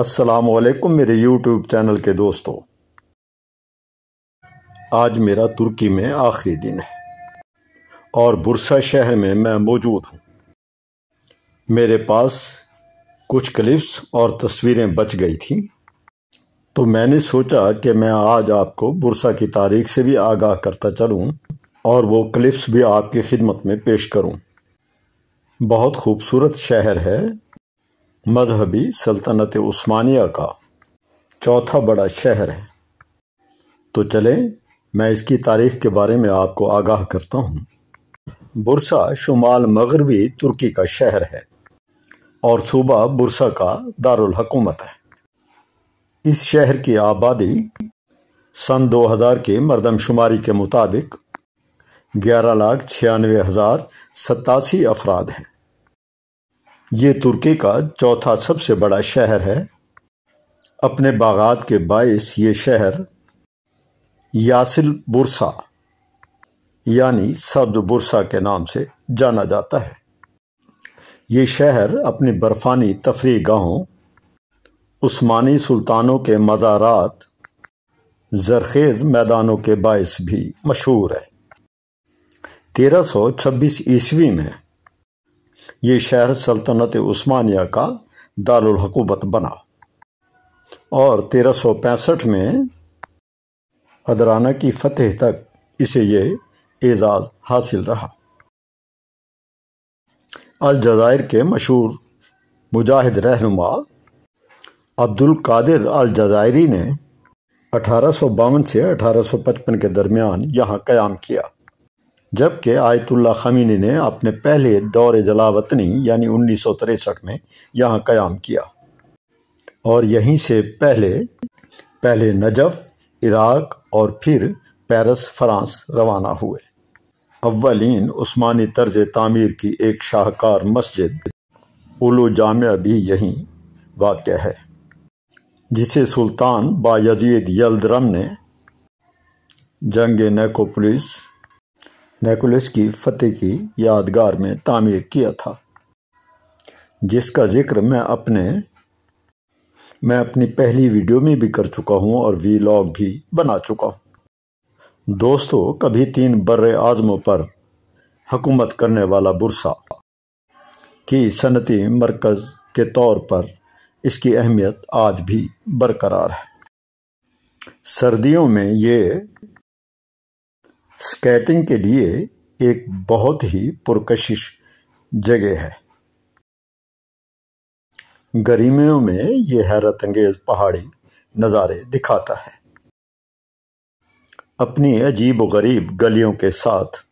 असलकुम मेरे YouTube channel के दोस्तों। आज मेरा तुर्की में आखिरी दिन है और बुरसा शहर में मैं मौजूद हूँ। मेरे पास कुछ क्लिप्स और तस्वीरें बच गई थी तो मैंने सोचा कि मैं आज आपको बुरसा की तारीख से भी आगाह करता चलूँ और वो क्लिप्स भी आपकी खिदमत में पेश करूँ। बहुत खूबसूरत शहर है मजहबी सल्तनत उस्मानिया का चौथा बड़ा शहर है। तो चले, मैं इसकी तारीख के बारे में आपको आगाह करता हूँ। बुरसा शुमाल मगरबी तुर्की का शहर है और सूबा बुरसा का दारुल हकूमत है। इस शहर की आबादी सन 2000 के मरदमशुमारी के मुताबिक ग्यारह लाख छियानवे हज़ार सतासी अफराद हैं। ये तुर्की का चौथा सबसे बड़ा शहर है। अपने बागात के बायस ये शहर यासिल बुरसा, यानी सब्ज बुरसा के नाम से जाना जाता है। ये शहर अपनी बर्फानी तफरी गाहों उस्मानी सुल्तानों के मज़ारात, जरखेज़ मैदानों के बायस भी मशहूर है। 1326 ईस्वी में ये शहर सल्तनत उस्मानिया का दारुल हुकूमत बना। और तेरह में अदराना की फतेह तक इसे ये एजाज़ हासिल रहा। अल जज़ायर के मशहूर मुजाहिद रहनुमा अब्दुल कादिर अल जज़ायरी ने अठारह सौ बावन से अठारह सौ पचपन के दरमियान यहाँ क़याम किया। जबकि आयतुल्ला खमीनी ने अपने पहले दौर जलावतनी यानी उन्नीस सौ तिरसठ में यहाँ क़याम किया। और यहीं से पहले पहले नजफ़, इराक और फिर पेरिस, फ्रांस रवाना हुए। अव्वलीन उस्मानी तर्ज तामीर की एक शाहकार मस्जिद, उलू जामिया भी यहीं वाक़ है, जिसे सुल्तान बायजीद यल्दरम ने जंग नेकोपुलिस नेकुलस की फतेह की यादगार में तामीर किया था, जिसका ज़िक्र मैं अपने, मैं अपनी पहली वीडियो में भी कर चुका हूँ और वीलॉग भी बना चुका हूँ। दोस्तों, कभी तीन बर आज़मों पर हुकूमत करने वाला बुरसा की सनती मरकज़ के तौर पर इसकी अहमियत आज भी बरकरार है। सर्दियों में ये स्केटिंग के लिए एक बहुत ही पुरकशिश जगह है। गर्मियों में ये हैरत अंगेज पहाड़ी नज़ारे दिखाता है। अपनी अजीब गरीब गलियों के साथ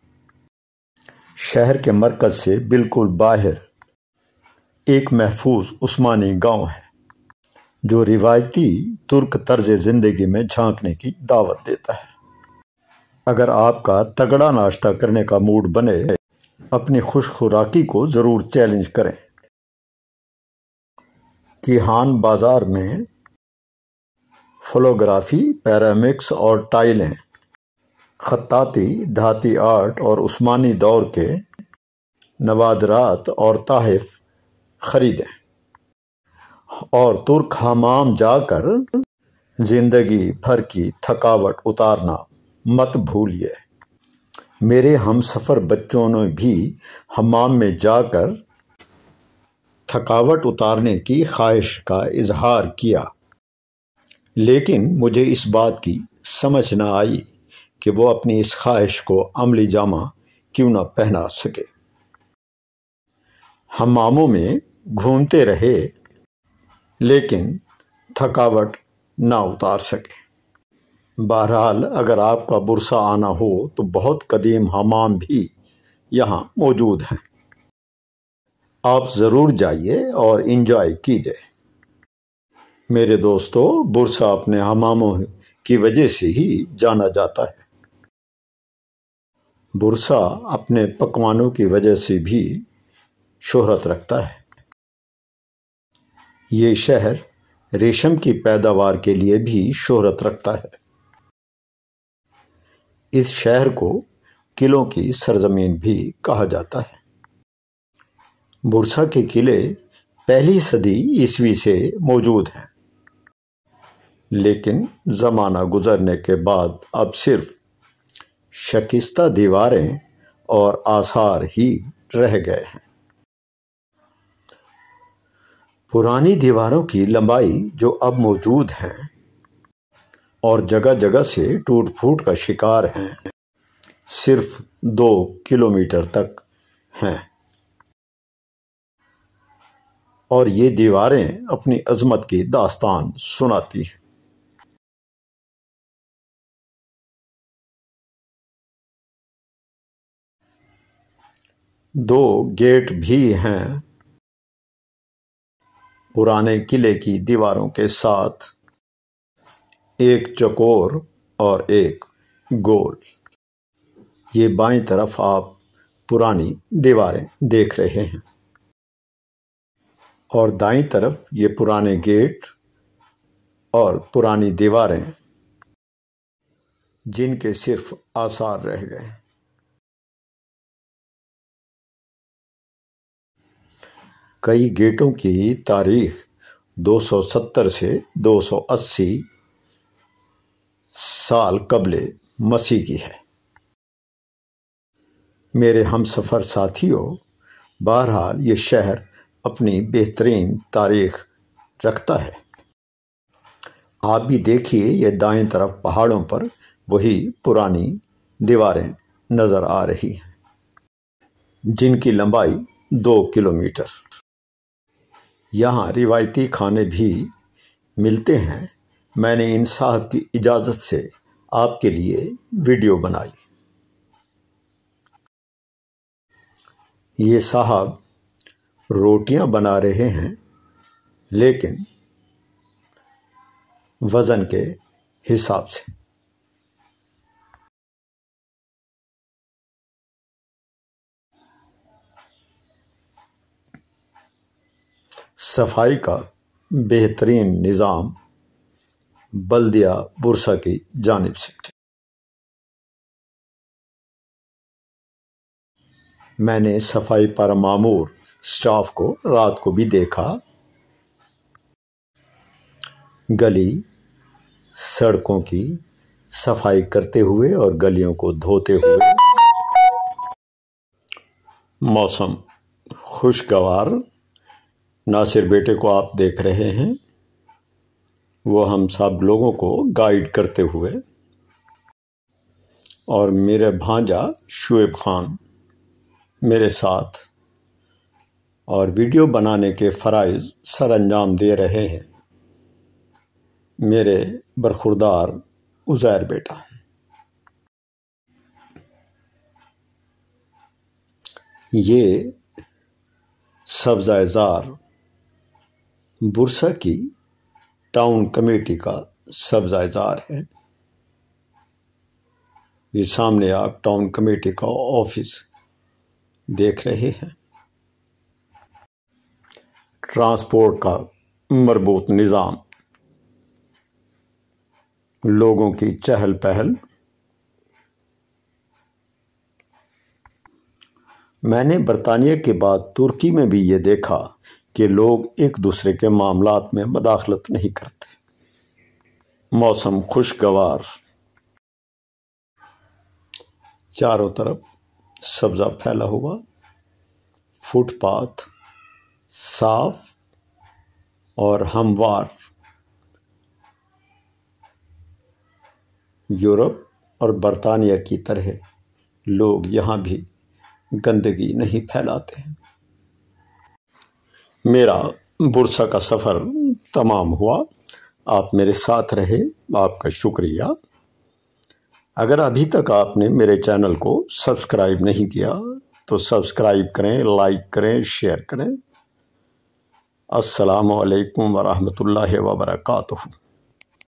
शहर के मरकज से बिल्कुल बाहर एक महफूज उस्मानी गाँव है, जो रिवायती तुर्क तर्ज ज़िंदगी में झांकने की दावत देता है। अगर आपका तगड़ा नाश्ता करने का मूड बने, अपनी खुश खुराकी को ज़रूर चैलेंज करें। किहान बाज़ार में फोटोग्राफी पैरामिक्स और टाइलें ख़त्ताती, धाती आर्ट और उस्मानी दौर के नवादरात और तहफ़ ख़रीदें। और तुर्क हमाम जाकर ज़िंदगी भर की थकावट उतारना। मत भूलिए। मेरे हम सफ़र बच्चों ने भी हमाम में जाकर थकावट उतारने की ख्वाहिश का इजहार किया। लेकिन मुझे इस बात की समझ न आई कि वो अपनी इस ख्वाहिश को अमली जामा क्यों ना पहना सके। हमामों में घूमते रहे, लेकिन थकावट ना उतार सके। बहरहाल, अगर आपका बुरसा आना हो तो बहुत कदीम हमाम भी यहाँ मौजूद हैं। आप ज़रूर जाइए और इन्जॉय कीजिए। मेरे दोस्तों, बुरसा अपने हमामों की वजह से ही जाना जाता है। बुरसा अपने पकवानों की वजह से भी शोहरत रखता है। ये शहर रेशम की पैदावार के लिए भी शोहरत रखता है। इस शहर को किलों की सरजमीन भी कहा जाता है। बुरसा के किले पहली सदी ईस्वी से मौजूद हैं। लेकिन ज़माना गुजरने के बाद अब सिर्फ़ शकिस्ता दीवारें और आसार ही रह गए हैं। पुरानी दीवारों की लंबाई जो अब मौजूद हैं और जगह जगह से टूट फूट का शिकार हैं। सिर्फ़ दो किलोमीटर तक हैं। और ये दीवारें अपनी अजमत की दास्तान सुनाती हैं। दो गेट भी हैं। पुराने किले की दीवारों के साथ एक चकोर और एक गोल। ये बाईं तरफ़ आप पुरानी दीवारें देख रहे हैं। और दाईं तरफ़ ये पुराने गेट और पुरानी दीवारें, जिनके सिर्फ़ आसार रह गए कई गेटों की तारीख 270 से 280 साल कबले मसीह की है। मेरे हम सफ़र साथियों, बहरहाल ये शहर अपनी बेहतरीन तारीख रखता है। आप भी देखिए ये दाएँ तरफ़ पहाड़ों पर वही पुरानी दीवारें नज़र आ रही हैं, जिनकी लंबाई दो किलोमीटर। यहाँ रिवायती खाने भी मिलते हैं मैंने इन साहब की इजाज़त से आपके लिए वीडियो बनाई। ये साहब रोटियाँ बना रहे हैं, लेकिन वज़न के हिसाब से। सफ़ाई का बेहतरीन निज़ाम बल्दिया, बुरसा की जानब से मैंने सफ़ाई पर मामूर स्टाफ को रात को भी देखा। गली, सड़कों की सफ़ाई करते हुए और गलियों को धोते हुए। मौसम खुशगवार। नासिर बेटे को आप देख रहे हैं। वो हम सब लोगों को गाइड करते हुए और मेरे भांजा शुएब खान मेरे साथ और वीडियो बनाने के फ़राइज़ सर अंजाम दे रहे हैं। मेरे बरखुरदार उज़ैर बेटा। ये सब्ज़ाजार बुरसा की टाउन कमेटी का सब्ज़ाजार है। ये सामने आप टाउन कमेटी का ऑफ़िस देख रहे हैं। ट्रांसपोर्ट का मरबूत निज़ाम। लोगों की चहल पहल। मैंने बरतानिया के बाद तुर्की में भी ये देखा कि लोग एक दूसरे के मामला में मदाखलत नहीं करते। मौसम खुशगवार। चारों तरफ़ सब्ज़ा फैला हुआ। फुटपाथ साफ़ और हमवार। यूरोप और बरतानिया की तरह लोग यहाँ भी गंदगी नहीं फैलाते हैं। मेरा बुरसा का सफ़र तमाम हुआ। आप मेरे साथ रहे, आपका शुक्रिया। अगर अभी तक आपने मेरे चैनल को सब्सक्राइब नहीं किया तो सब्सक्राइब करें, लाइक करें, शेयर करें। अस्सलाम वालेकुम वरहमतुल्लाहि व बरकातुहू